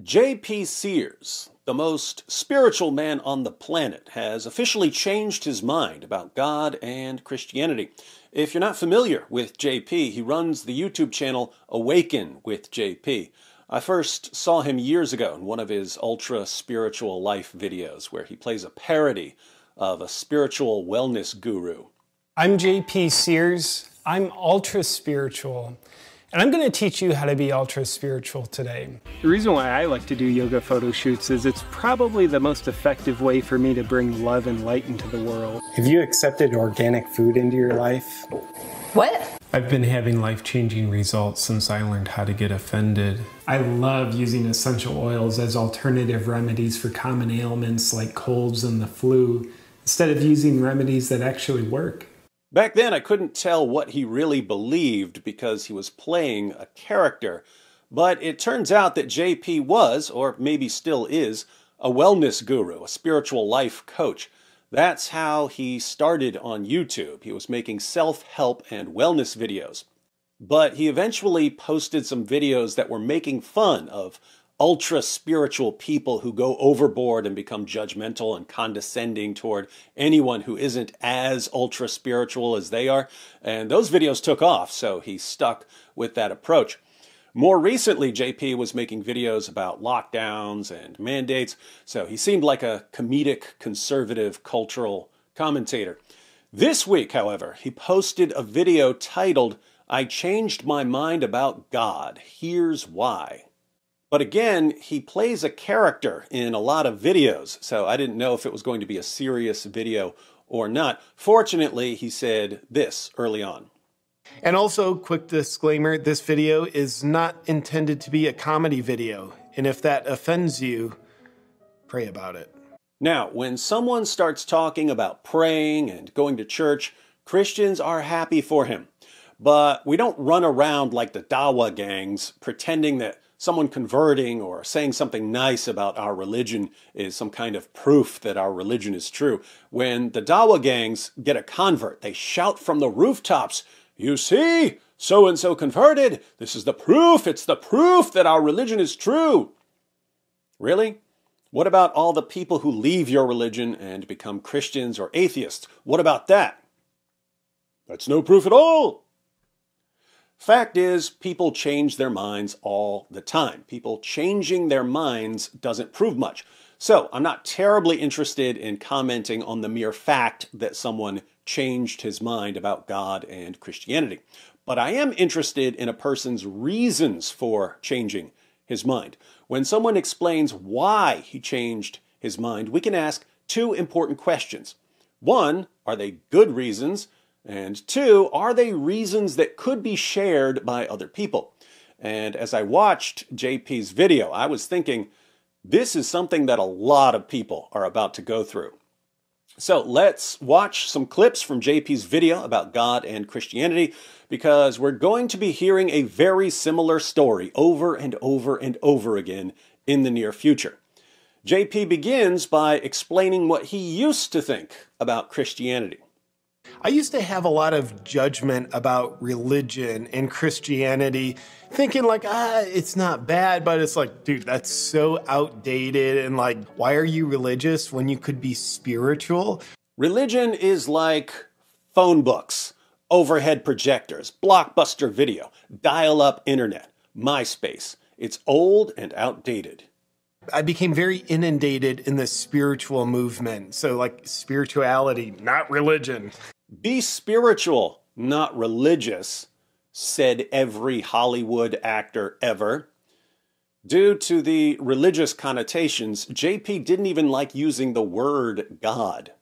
J.P. Sears, the most spiritual man on the planet, has officially changed his mind about God and Christianity. If you're not familiar with JP, he runs the YouTube channel Awaken with JP. I first saw him years ago in one of his ultra spiritual life videos where he plays a parody of a spiritual wellness guru. I'm JP Sears. I'm ultra spiritual. And I'm going to teach you how to be ultra spiritual today. The reason why I like to do yoga photo shoots is it's probably the most effective way for me to bring love and light into the world. Have you accepted organic food into your life? What? I've been having life changing results since I learned how to get offended. I love using essential oils as alternative remedies for common ailments like colds and the flu, instead of using remedies that actually work. Back then, I couldn't tell what he really believed because he was playing a character. But it turns out that JP was, or maybe still is, a wellness guru, a spiritual life coach. That's how he started on YouTube. He was making self help and wellness videos. But he eventually posted some videos that were making fun of ultra spiritual people who go overboard and become judgmental and condescending toward anyone who isn't as ultra spiritual as they are. And those videos took off, so he stuck with that approach. More recently, JP was making videos about lockdowns and mandates, so he seemed like a comedic, conservative, cultural commentator. This week, however, he posted a video titled, I Changed My Mind About God. Here's Why. But again, he plays a character in a lot of videos, so I didn't know if it was going to be a serious video or not. Fortunately, he said this early on. And also, quick disclaimer this video is not intended to be a comedy video. And if that offends you, pray about it. Now, when someone starts talking about praying and going to church, Christians are happy for him. But we don't run around like the Dawa gangs pretending that someone converting or saying something nice about our religion is some kind of proof that our religion is true. When the Dawa gangs get a convert, they shout from the rooftops, You see, so and so converted. This is the proof. It's the proof that our religion is true. Really? What about all the people who leave your religion and become Christians or atheists? What about that? That's no proof at all. Fact is, people change their minds all the time. People changing their minds doesn't prove much. So, I'm not terribly interested in commenting on the mere fact that someone changed his mind about God and Christianity. But I am interested in a person's reasons for changing his mind. When someone explains why he changed his mind, we can ask two important questions. One, are they good reasons? And two, are they reasons that could be shared by other people? And as I watched JP's video, I was thinking, this is something that a lot of people are about to go through. So let's watch some clips from JP's video about God and Christianity because we're going to be hearing a very similar story over and over and over again in the near future. JP begins by explaining what he used to think about Christianity. I used to have a lot of judgment about religion and Christianity, thinking like, ah, it's not bad, but it's like, dude, that's so outdated. And like, why are you religious when you could be spiritual? Religion is like phone books, overhead projectors, blockbuster video, dial up internet, MySpace. It's old and outdated. I became very inundated in the spiritual movement. So, like, spirituality, not religion. Be spiritual, not religious, said every Hollywood actor ever. Due to the religious connotations, JP didn't even like using the word God.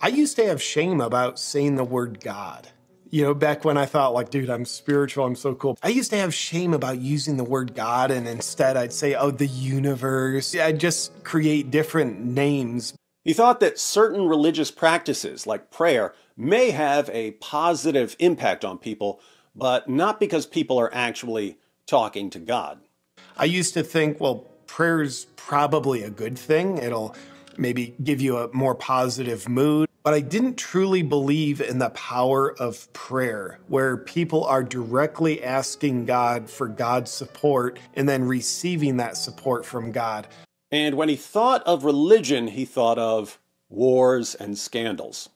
I used to have shame about saying the word God. You know, back when I thought, like, dude, I'm spiritual, I'm so cool. I used to have shame about using the word God, and instead I'd say, oh, the universe. I'd just create different names. He thought that certain religious practices, like prayer, may have a positive impact on people, but not because people are actually talking to God. I used to think, well, prayer's probably a good thing. It'll maybe give you a more positive mood. But I didn't truly believe in the power of prayer, where people are directly asking God for God's support and then receiving that support from God. And when he thought of religion, he thought of wars and scandals.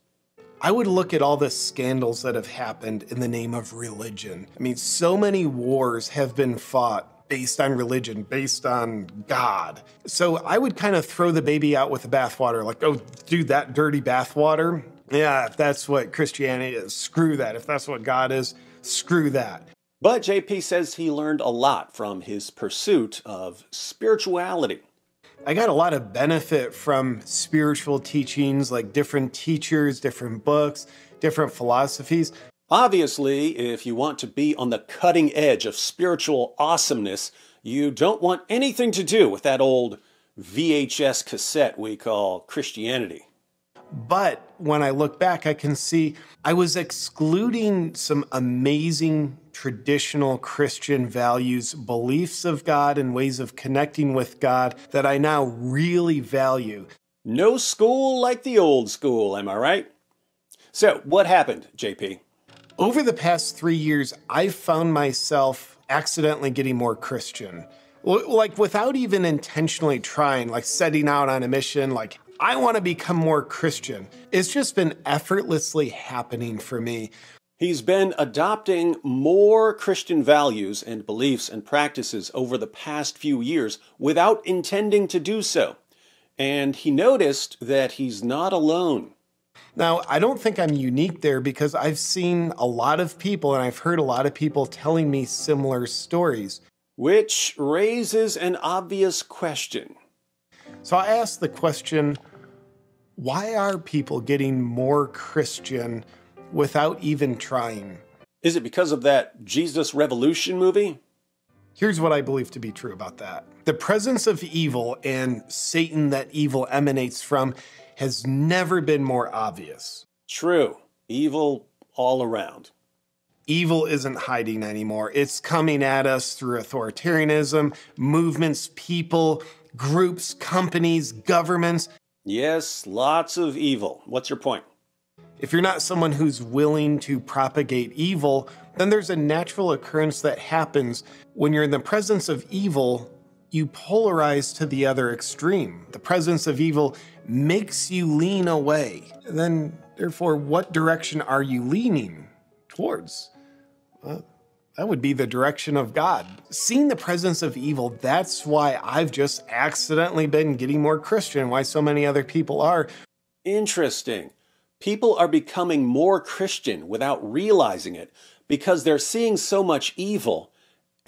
I would look at all the scandals that have happened in the name of religion. I mean, so many wars have been fought based on religion, based on God. So I would kind of throw the baby out with the bathwater, like, oh, dude, that dirty bathwater. Yeah, if that's what Christianity is, screw that. If that's what God is, screw that. But JP says he learned a lot from his pursuit of spirituality. I got a lot of benefit from spiritual teachings, like different teachers, different books, different philosophies. Obviously, if you want to be on the cutting edge of spiritual awesomeness, you don't want anything to do with that old VHS cassette we call Christianity. But when I look back, I can see I was excluding some amazing traditional Christian values, beliefs of God, and ways of connecting with God that I now really value. No school like the old school, am I right? So, what happened, JP? Over the past three years, I've found myself accidentally getting more Christian. Like without even intentionally trying, like setting out on a mission, like I want to become more Christian. It's just been effortlessly happening for me. He's been adopting more Christian values and beliefs and practices over the past few years without intending to do so. And he noticed that he's not alone. Now, I don't think I'm unique there because I've seen a lot of people and I've heard a lot of people telling me similar stories. Which raises an obvious question. So I asked the question why are people getting more Christian without even trying. Is it because of that Jesus Revolution movie? Here's what I believe to be true about that the presence of evil and Satan that evil emanates from has never been more obvious. True. Evil all around. Evil isn't hiding anymore. It's coming at us through authoritarianism, movements, people, groups, companies, governments. Yes, lots of evil. What's your point? If you're not someone who's willing to propagate evil, then there's a natural occurrence that happens when you're in the presence of evil, you polarize to the other extreme. The presence of evil makes you lean away. Then, therefore, what direction are you leaning towards? Well, that would be the direction of God. Seeing the presence of evil, that's why I've just accidentally been getting more Christian, why so many other people are. Interesting. People are becoming more Christian without realizing it because they're seeing so much evil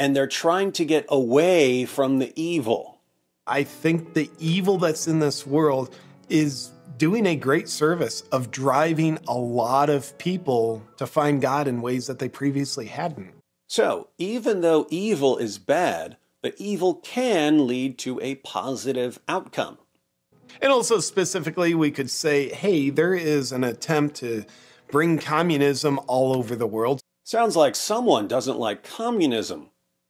and they're trying to get away from the evil. I think the evil that's in this world is doing a great service of driving a lot of people to find God in ways that they previously hadn't. So, even though evil is bad, the evil can lead to a positive outcome. And also, specifically, we could say, hey, there is an attempt to bring communism all over the world. Sounds like someone doesn't like communism.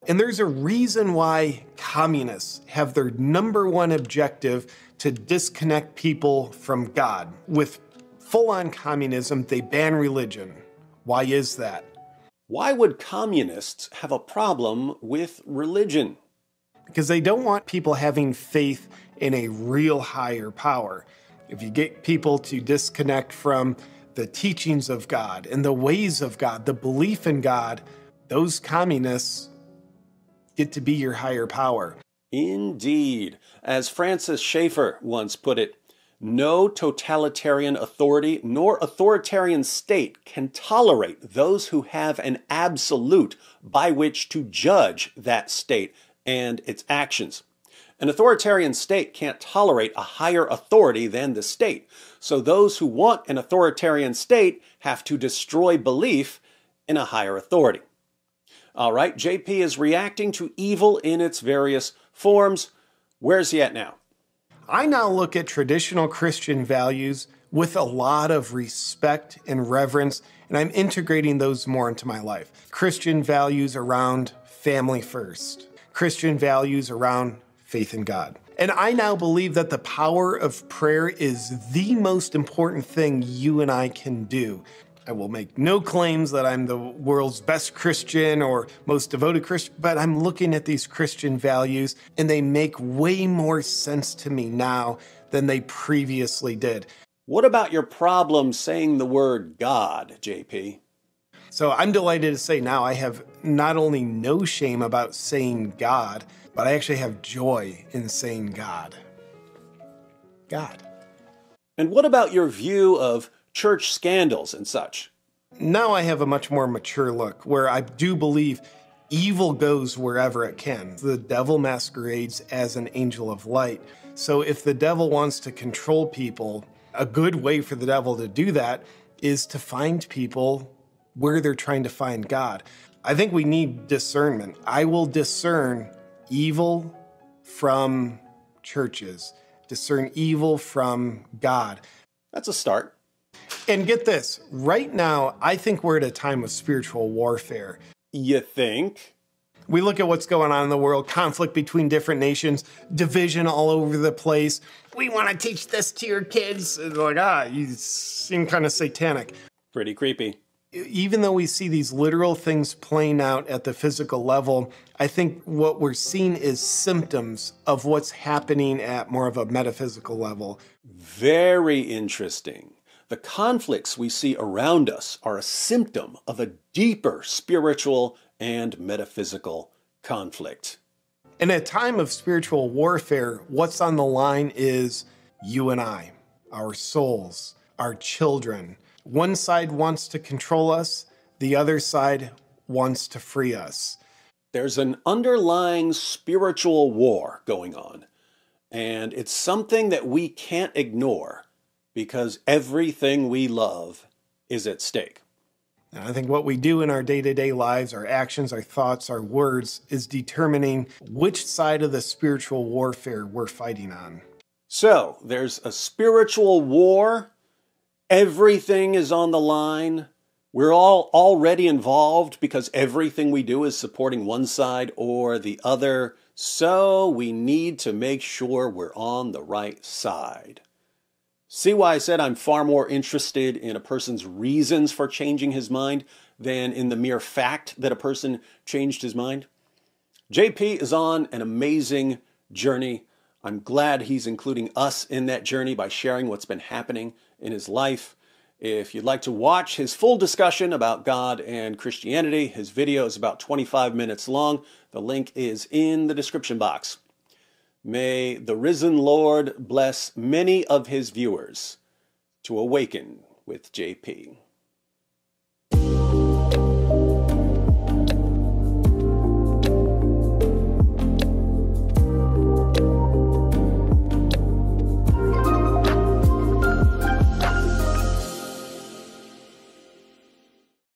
And there's a reason why communists have their number one objective to disconnect people from God. With full on communism, they ban religion. Why is that? Why would communists have a problem with religion? Because they don't want people having faith in a real higher power. If you get people to disconnect from the teachings of God and the ways of God, the belief in God, those communists get to be your higher power. Indeed. As Francis Schaeffer once put it, no totalitarian authority nor authoritarian state can tolerate those who have an absolute by which to judge that state and its actions. An authoritarian state can't tolerate a higher authority than the state. So those who want an authoritarian state have to destroy belief in a higher authority. All right, JP is reacting to evil in its various forms. Where's he at now? I now look at traditional Christian values with a lot of respect and reverence, and I'm integrating those more into my life. Christian values around family first, Christian values around faith in God. And I now believe that the power of prayer is the most important thing you and I can do. I will make no claims that I'm the world's best Christian or most devoted Christian, but I'm looking at these Christian values and they make way more sense to me now than they previously did. What about your problem saying the word God, JP? So I'm delighted to say now I have not only no shame about saying God, but I actually have joy in saying God. God. And what about your view of church scandals and such? Now I have a much more mature look where I do believe evil goes wherever it can. The devil masquerades as an angel of light. So if the devil wants to control people, a good way for the devil to do that is to find people where they're trying to find God. I think we need discernment. I will discern evil from churches, discern evil from God. That's a start. And get this right now, I think we're at a time of spiritual warfare. You think? We look at what's going on in the world conflict between different nations, division all over the place. We want to teach this to your kids. It's like, ah, you seem kind of satanic. Pretty creepy even though we see these literal things playing out at the physical level, I think what we're seeing is symptoms of what's happening at more of a metaphysical level. Very interesting. The conflicts we see around us are a symptom of a deeper spiritual and metaphysical conflict. In a time of spiritual warfare, what's on the line is you and I, our souls, our children, one side wants to control us, the other side wants to free us. There's an underlying spiritual war going on, and it's something that we can't ignore because everything we love is at stake. And I think what we do in our day to day lives, our actions, our thoughts, our words, is determining which side of the spiritual warfare we're fighting on. So there's a spiritual war Everything is on the line. We're all already involved because everything we do is supporting one side or the other. So we need to make sure we're on the right side. See why I said I'm far more interested in a person's reasons for changing his mind than in the mere fact that a person changed his mind? JP is on an amazing journey. I'm glad he's including us in that journey by sharing what's been happening in his life. If you'd like to watch his full discussion about God and Christianity, his video is about 25 minutes long. The link is in the description box. May the risen Lord bless many of his viewers to awaken with JP.